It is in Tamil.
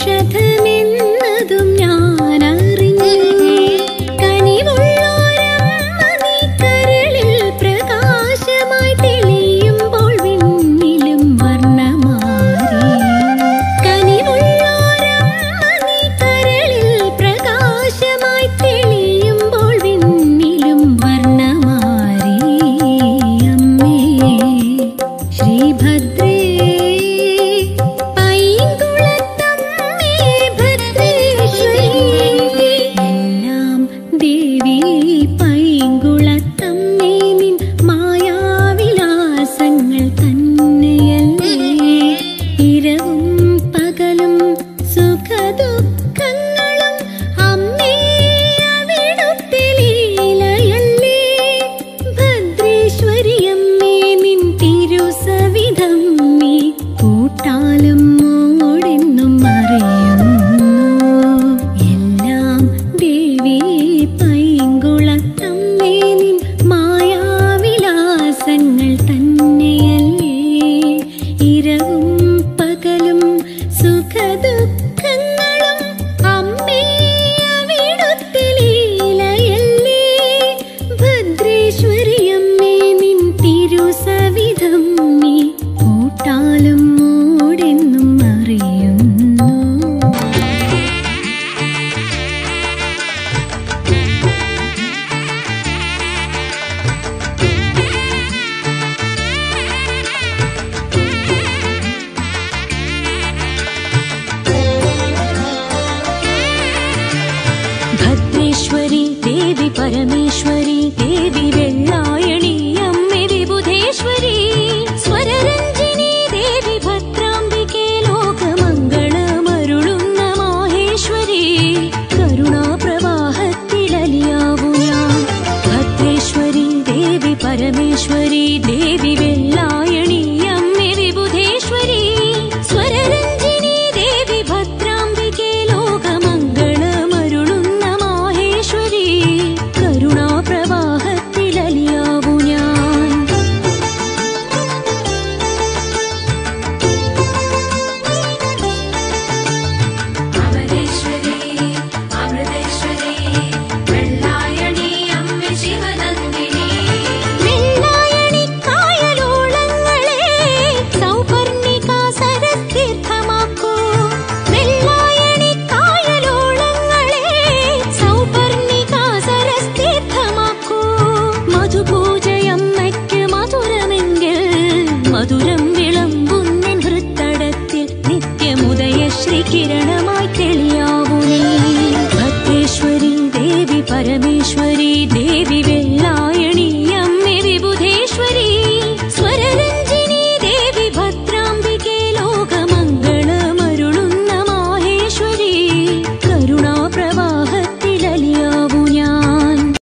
却喷 el देवि परमेश्वरी देवि மதுரம் விளம்பும் நின் ஹிருத்தடத்தில் நித்திய முதய ஸ்ரீ கிரணம்